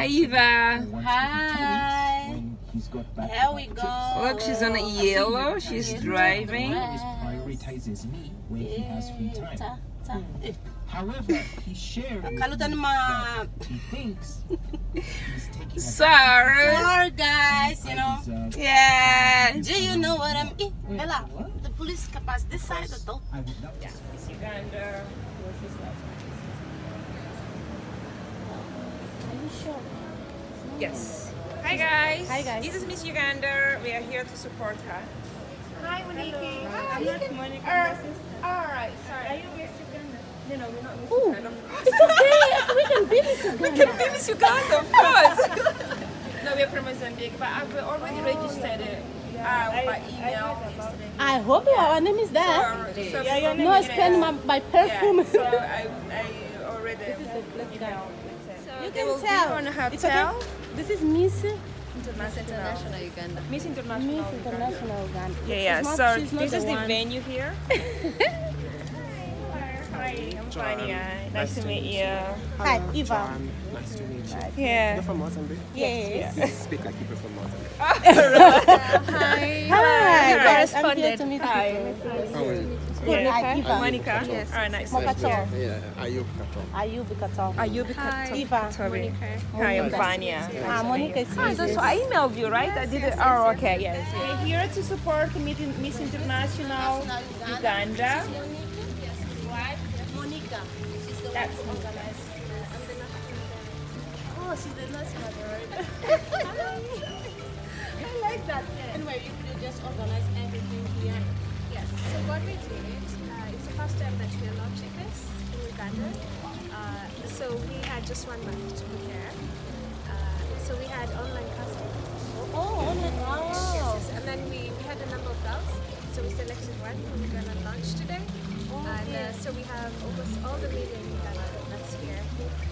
Hi, Eva. Hi. when he's got back Here we go. Look, she's on a yellow. She's driving. Always prioritizes me when he has free time. Ta, ta. However, he shared with me Kalutani ma. that he thinks Sorry. Sorry, guys. You know. Yeah. Do you know what I'm? Eh, Bella, the police can pass this side of the. I would love to Miss Uganda. Yes. Hi guys. Hi, guys. This is Miss Uganda. We are here to support her. Hi, Monique. I'm not Monica. Uh, all right. Sorry. Are you Miss Uganda? No, no, we're not Miss Uganda. It's okay. we can be Miss We can be Miss Uganda, of course. no, we're from Mozambique, but I've already registered it uh, by email yesterday. I hope our name is there. So, so Yeah, your No, yes. spend my, my perfume. Yeah, so I, I already Let's go. You They will can be tell. on a It's okay. hotel. This is Miss International Uganda. Miss International. Miss International Uganda. Yeah, yeah. Not- so not this the is the one. venue here. Hi, I'm Fania. Nice to meet you. Hi, Eva. Nice to meet you. Yeah. You're from Mozambique? Yes. yes. You speak like people from Mozambique. Hi, guys. I'm here correspondent. to meet Hi. you. How are you? Good. Hi, Eva. Monica. Yes. All right, nice. Mokato. Yeah, Ayub Kato. Ayub Kato. Ayubi Eva. Toby. Hi, I'm Fania. Ah, Monica is Ah, so, so I emailed you, right? I did it. Oh, okay, yes. We're here to support Miss Miss International Uganda. Monica. She's the That's one who organized. Oh, she's the national director. I like that. Anyway, you, you just organize everything here. Yes. So what we did, uh, it's the first time that we are launching this in Uganda. Uh, so we had just one month to prepare. Uh, so we had online classes. Oh, online. Yes, Wow. yes. And then we, we had a number of girls. So we selected one who we're going to launch today. And uh, so we have almost all the media in Uganda that's here.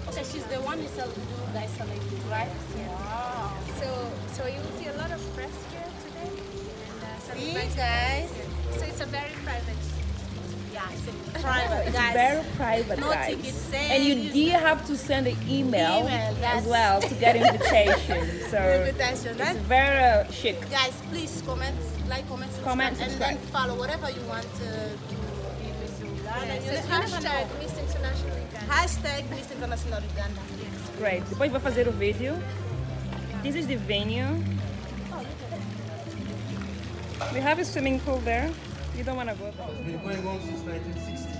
Okay, she's the one who sells you guys selected, right? Wow. So so you will see a lot of press here today. And uh, some See, guys? guests. It's a very private. Yeah, it's a private, guys. Very private, no guys. ticket sale. And you do have to send an email, Email, yes. as well to get invitation. So invitation, right? it's very chic. Guys, please comment, like, comment, subscribe, Comment, and subscribe. then follow whatever you want to do with You it's never hashtag. Miss International Uganda. Hashtag Miss International Uganda. Great. Depois vou fazer o vídeo. This is the venue. Oh, we have a swimming pool there. You don't want to go there. It's been going on since 1960.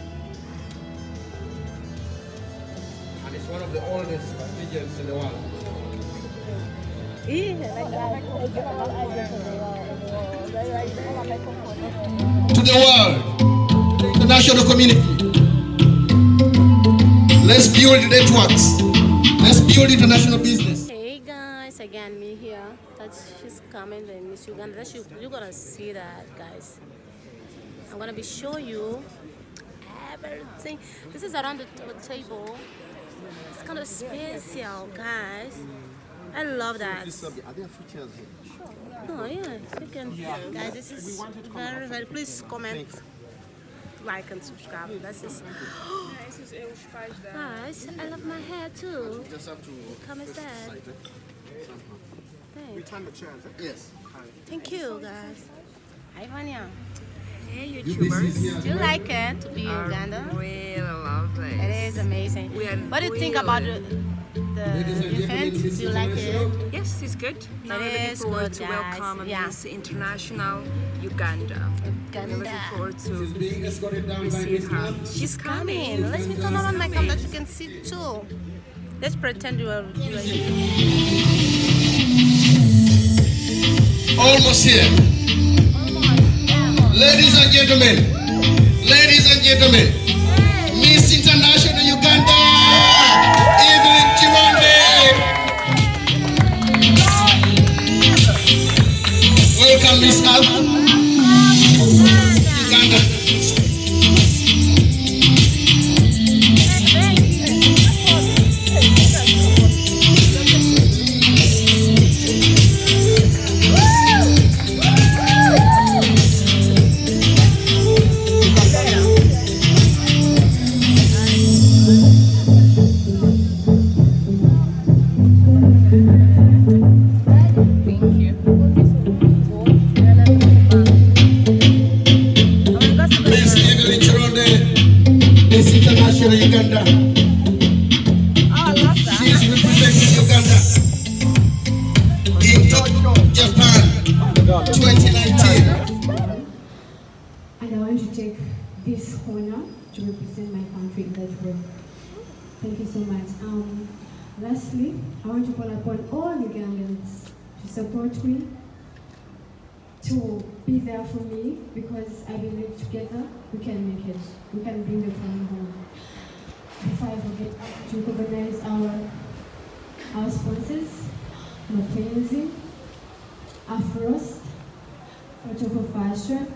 And it's one of the oldest pageants in the world. to the world, the national community. Let's build networks. Let's build international business. Hey guys, again me here. That's she's coming the Miss Uganda. That's you, you're gonna see that, guys. I'm gonna be show you everything. This is around the table. It's kind of special, guys. I love that. Uh, are there features here? Oh yeah, you can. Guys, this is very, very. Please comment, like, and subscribe. That's just. Guys, I love my hair too. Just have to Come as that. Eh? Thanks. turn the chairs. Eh? Yes. Thank you, guys. Hi, Vanya. Hey, Do. Do you like it to be in Uganda? Really love It it. is amazing. We are What do you think about the, Ladies the event? Do you like it? Yes, it's good. Now It we're looking forward good, to guys. welcome Yeah. Miss International Uganda. We're looking forward to being escorted receive her. She's coming. Let me turn around my camera that you can see too. Let's pretend you are. You are Almost here. Ladies and gentlemen, ladies and gentlemen, I want to call upon all Ugandans to support me, to be there for me, because I believe together we can make it. We can bring the plan home. Before I forget to recognize our our sponsors, Mapenzi, Afrost, Photo for Fashion,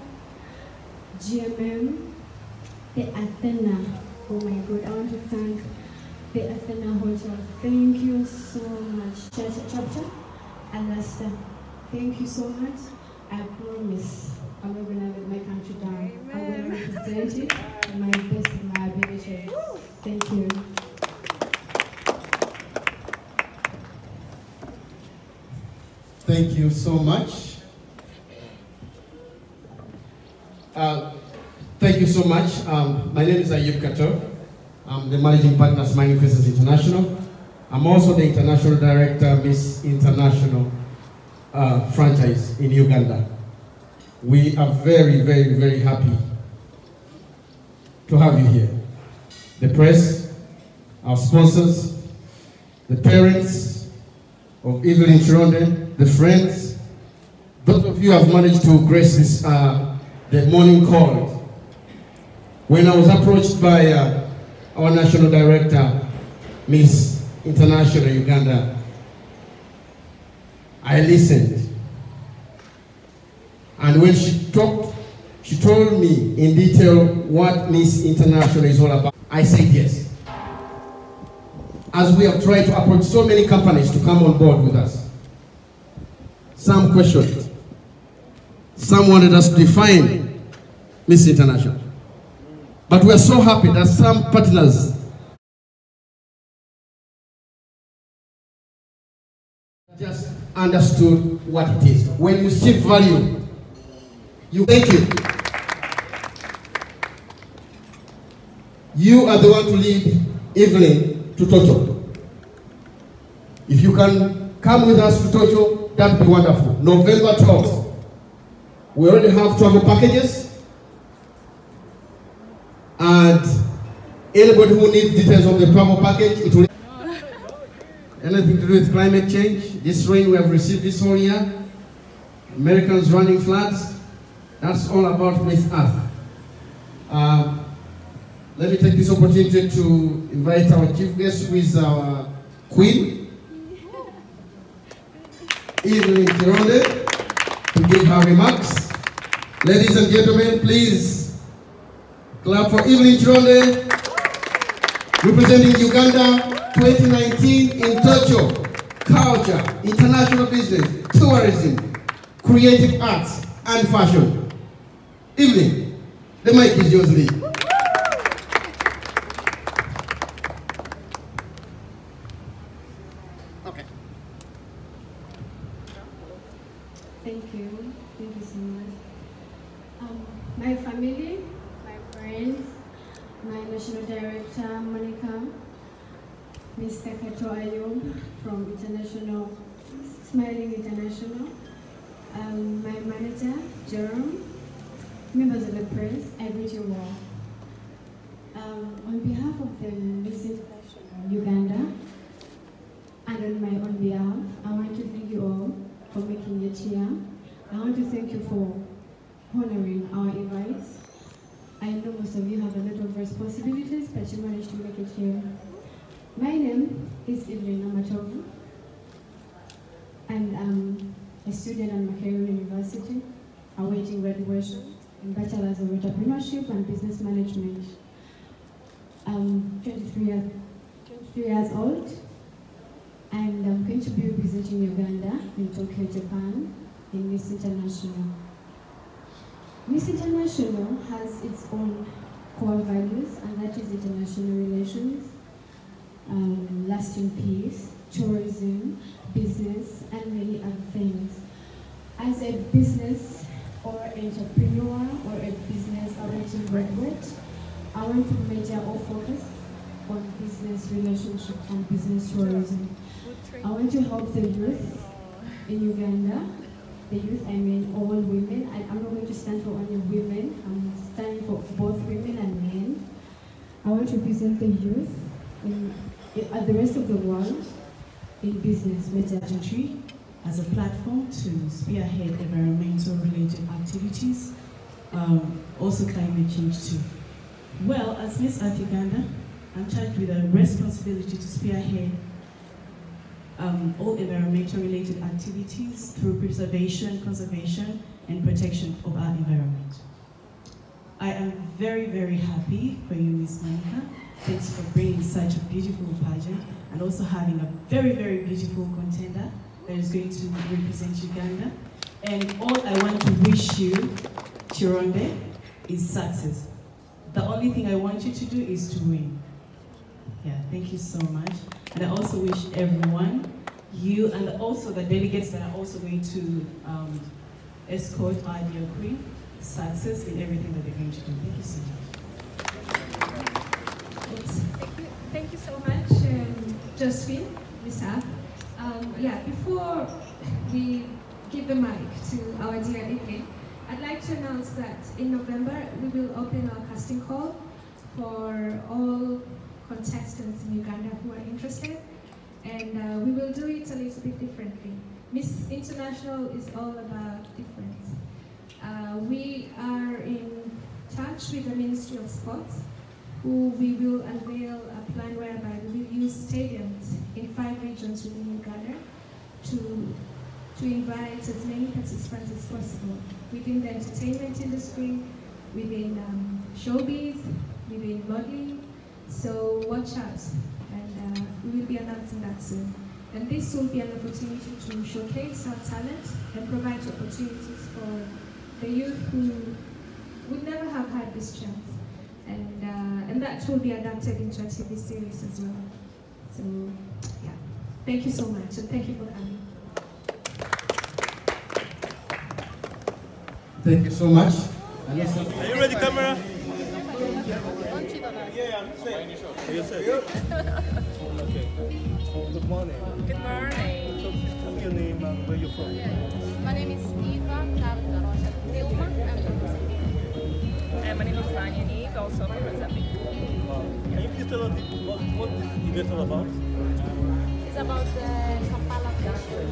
GMM, the Athena. Oh my God, I want to thank the Athena Hotel. Thank you so much. Chacha Chapter and Lester. Thank you so much. I promise I'm not gonna let my country down. I'm gonna represent it to my best of my ability. Thank you. Thank you so much. Uh, thank you so much. Um, my name is Ayub Kato. I'm the managing partner of Smiling Faces International. I'm also the international director, Miss International uh, franchise in Uganda. We are very, very, very happy to have you here. The press, our sponsors, the parents of Evelyn Kironde, the friends, those of you who have managed to grace this, uh, the morning call. When I was approached by uh, our national director, Miss International Uganda, I listened. And when she talked, she told me in detail what Miss International is all about. I said yes. As we have tried to approach so many companies to come on board with us, some questioned. Some wanted us to define Miss International. But we are so happy that some partners just understood what it is. When you see value, you thank it. You are the one to lead Evelyn to Toto. If you can come with us to Toto, that would be wonderful. November 12th. We already have travel packages. And anybody who needs details of the travel package, it will anything to do with climate change. This rain we have received this whole year. Americans running floods. That's all about Miss Earth. Uh, let me take this opportunity to invite our chief guest, who is our queen, Evelyn Kironde, to give her remarks. Ladies and gentlemen, please clap for Evelyn Kironde, representing Uganda 2019 in Tokyo. Culture, international business, tourism, creative arts, and fashion. Evelyn, the mic is yours, Lee. Okay. Thank you. Thank you so much. Um, my family, my friends, my national director, Monica, Mr. Kato from International, Smiling International, um, my manager, Jerome, members of the press, I greet you all. Um, on behalf of the International Uganda, and on my own behalf, I want to thank you all for making it here. I want to thank you for honoring our invites. I know most of you have a lot of responsibilities, but you managed to make it here. My name is Evelyn Namatovu, and I'm a student at Makerere University, awaiting graduation in Bachelor's of Entrepreneurship and Business Management. I'm 23 years, 23 years old, and I'm going to be visiting Uganda in Tokyo, Japan, in Miss International. Miss International has its own core values, and that is international relations, um, lasting peace, tourism, business, and many other things. As a business or entrepreneur or a business awaiting graduate, I want to major or focus on business relationship and business tourism. I want to help the youth in Uganda. The youth, I mean all women. I, I'm not going to stand for only women. I'm standing for both women and men. I want to present the youth in, at the rest of the world in business metallurgy as a platform to spearhead environmental related activities, um, also climate change too. Well, as Miss Earth I'm charged with a responsibility to spearhead um, all environmental related activities through preservation, conservation, and protection of our environment. I am very, very happy for you, Miss Monica. Thanks for bringing such a beautiful pageant and also having a very, very beautiful contender that is going to represent Uganda. And all I want to wish you, Kironde, is success. The only thing I want you to do is to win. Yeah, thank you so much. And I also wish everyone, you and also the delegates that are also going to um, escort our dear queen, success in everything that they're going to do. Thank you so much. Thank you, so much, um, Josephine, Miss Ab. Um, yeah, before we give the mic to our dear Evelyn, I'd like to announce that in November we will open our casting call for all contestants in Uganda who are interested, and uh, we will do it a little bit differently. Miss International is all about difference. Uh, we are in touch with the Ministry of Sports, who we will unveil a plan whereby we will use stadiums in five regions within Uganda to, to invite as many participants as possible within the entertainment industry, within um, showbiz, within modeling. So watch out, and uh, we will be announcing that soon. And this will be an opportunity to showcase our talent and provide opportunities for the youth who would never have had this chance. And, uh, and that will be adapted into a TV series as well. So, yeah. Thank you so much, and thank you for coming. Thank you so much. Are you ready, camera? Good morning. Good morning. So please tell me your name and where you're from. My name is Eva Carla Rocha Tilma. And my name is Vanya Neve, also from Mozambique. Wow. Can you please tell us what, what this event is all about? It's about the Kampala Fashion.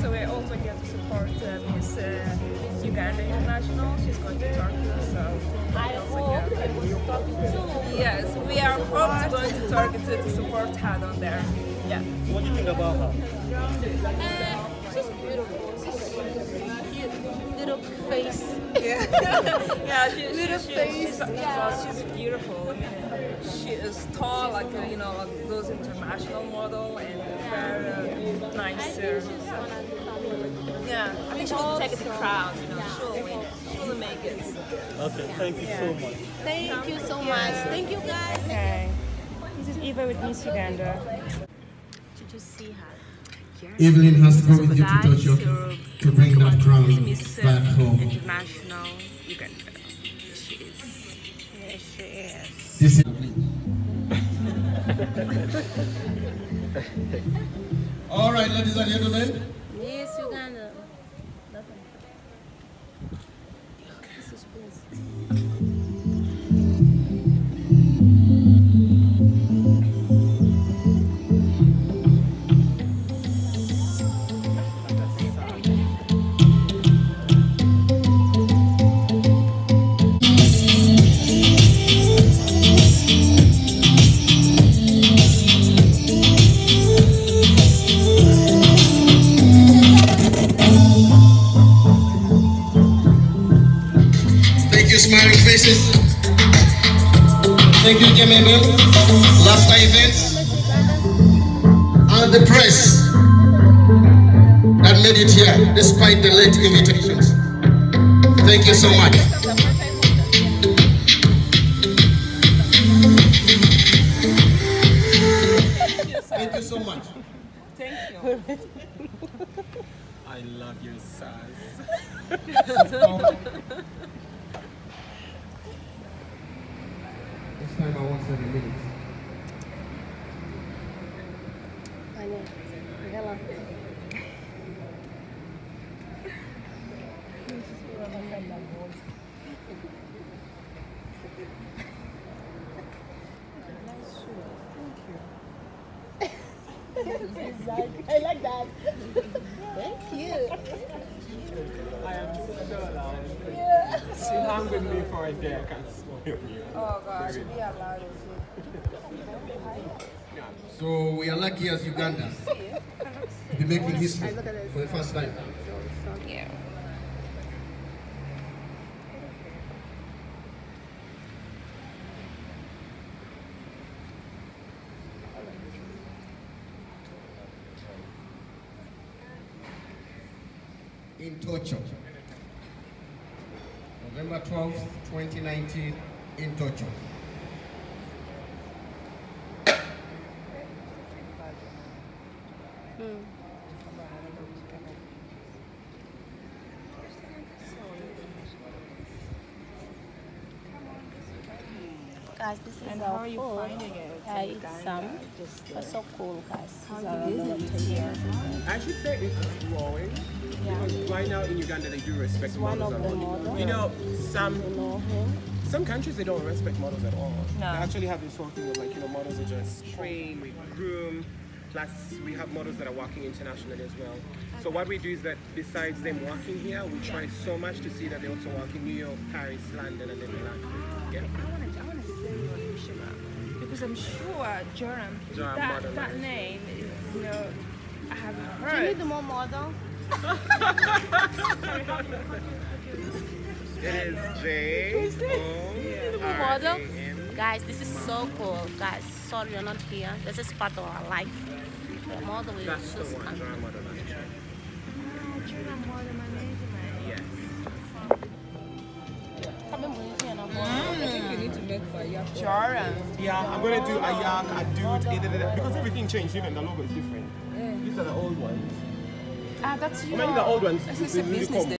So we're also here to support uh, Miss uh, Uganda International. She's going to Turkey, so I hope they will talk to Yes, we are hopefully going to Turkey to, to support her down there. Yeah. What do you think about her? Uh, she's beautiful. She's cute. Little face. Yeah, yeah she, Little she, face, She's, yeah. she's beautiful. I mean, she is tall, like uh, you know, like those international model, and very uh, nice. Uh, yeah, I think she'll take the crowd. You know, she'll win. She'll make it. Okay, thank you so much. Thank you so much. Thank you guys. Okay. This is Eva with Miss Uganda. Did you see her? Evelyn has to go with you to touch Tokyo so to bring that crown back home. International Uganda. She is. Yes, she is. This is Evelyn All right, ladies and gentlemen. Despite invitations. Thank you so much. Thank you so much. Thank you. I love your sass. This time I want seven minutes. Olha, olha lá. I like that. Thank you. I am so loud. Yeah. She hung me for a day. I can't spoil you. Oh, gosh. Be allowed. So we are lucky as Ugandans to be making history for the first time. In Tocho. November 12th, 2019, in Tocho. Guys, this is And our how are you food. finding it? I eat some. Uh, just, It's so uh, cool, guys. How These are big is the it? tortillas. I should say it's growing. Because right now in Uganda they do respect one models of a the lot. models. You know, some know some countries they don't respect models at all. No. They actually have this whole thing of like, you know, models are just trained, we groom, plus we have models that are working internationally as well. So what we do is that besides them working here, we try so much to see that they also work in New York, Paris, London, and then Milan. Yeah. Because I'm sure Joram, Joram that, Model that name is, you know, I haven't Do you heard. need more model? It is J O R model? Guys, this is so cool. Guys, sorry you're not here. This is part of our life. The model is That's the one, come. Joram Model Line. Ah, Joram Model Management. Yes. I think we need to make for your Joram. Yeah, I'm gonna do a yak, a dude, eh, because everything changed, even the logo is different. These are the old ones. Ah, that's I your. mean, the old ones. This is a business come